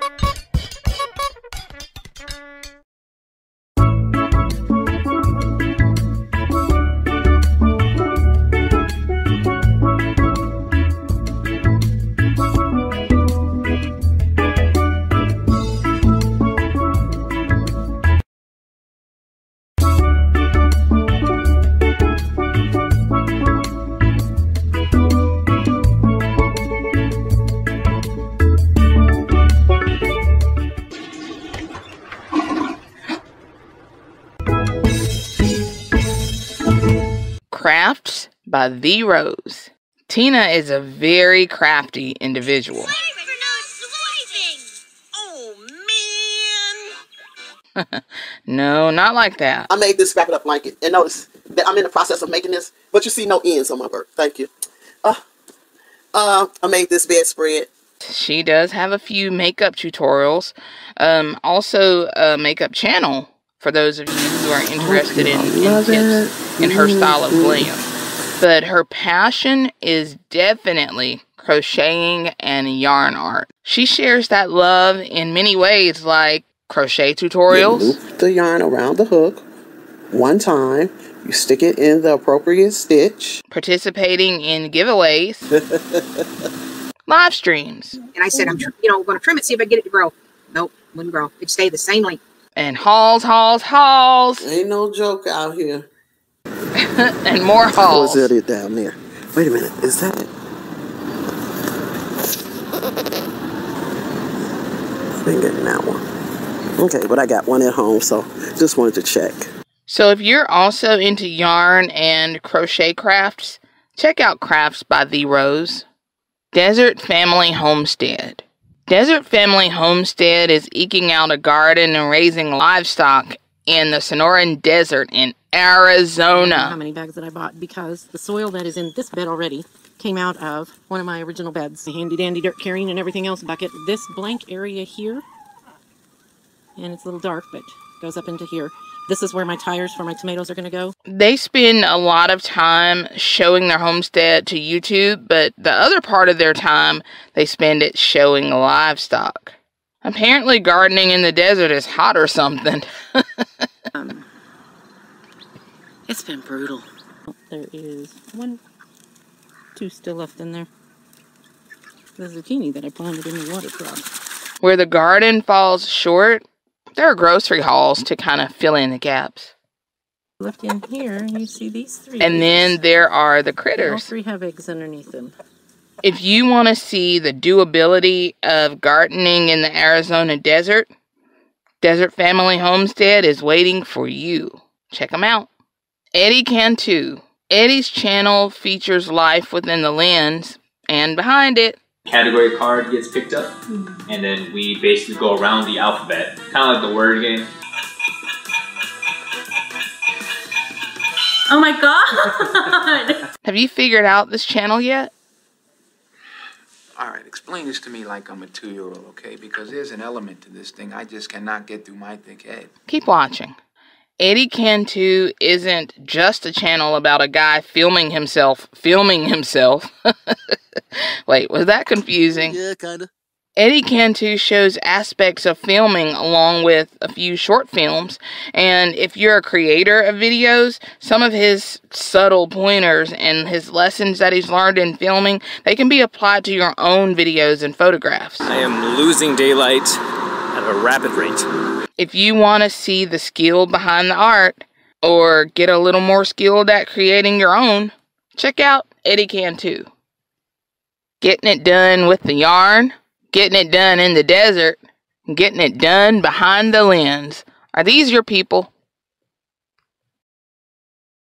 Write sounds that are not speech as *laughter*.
Crafts by Thee Rose. Tina is a very crafty individual. *laughs* no, not like that. I made this wrap it up blanket. And notice that I'm in the process of making this, but you see no ends on my bird. Thank you. Uh, uh, I made this bedspread. She does have a few makeup tutorials. Um, also a makeup channel for those of you who are interested in, in tips in her style of glam. But her passion is definitely crocheting and yarn art. She shares that love in many ways like crochet tutorials. You loop the yarn around the hook one time. You stick it in the appropriate stitch. Participating in giveaways. *laughs* live streams. And I said, I'm, you know, going to trim it, see if I get it to grow. Nope, wouldn't grow. It stayed the same length. And hauls, hauls, hauls. Ain't no joke out here. *laughs* and more hauls. What's that down there? Wait a minute, is that it? I ain't getting that one. Okay, but I got one at home, so just wanted to check. So if you're also into yarn and crochet crafts, check out Crafts by Thee Rose. Desert Family Homestead. Desert Family Homestead is eking out a garden and raising livestock in the Sonoran Desert in Arizona. How many bags that I bought because the soil that is in this bed already came out of one of my original beds. The handy dandy dirt carrying and everything else bucket. This blank area here, and it's a little dark, but goes up into here. This is where my tires for my tomatoes are going to go. They spend a lot of time showing their homestead to YouTube, but the other part of their time they spend it showing livestock. Apparently, gardening in the desert is hot or something. um, it's been brutal. There is one, two still left in there. The zucchini that I planted in the water crop. Where the garden falls short, there are grocery hauls to kind of fill in the gaps. Left in here, you see these three. And then there are the critters. All three have eggs underneath them. If you want to see the doability of gardening in the Arizona desert, Desert Family Homestead is waiting for you. Check them out. Eddie Cantu. Eddie's channel features life within the lens and behind it. Category card gets picked up, hmm. and then we basically go around the alphabet, kind of like the word game. Oh my god! *laughs* Have you figured out this channel yet? All right, explain this to me like I'm a two-year-old, okay? Because there's an element to this thing I just cannot get through my thick head. Keep watching. Eddie Cantu isn't just a channel about a guy filming himself, filming himself. *laughs* Wait, was that confusing? Yeah, kinda. Eddie Cantu shows aspects of filming along with a few short films, and if you're a creator of videos, some of his subtle pointers and his lessons that he's learned in filming, they can be applied to your own videos and photographs. I am losing daylight at a rapid rate. If you want to see the skill behind the art, or get a little more skilled at creating your own, check out Eddie Cantu. Getting it done with the yarn, getting it done in the desert, getting it done behind the lens. Are these your people?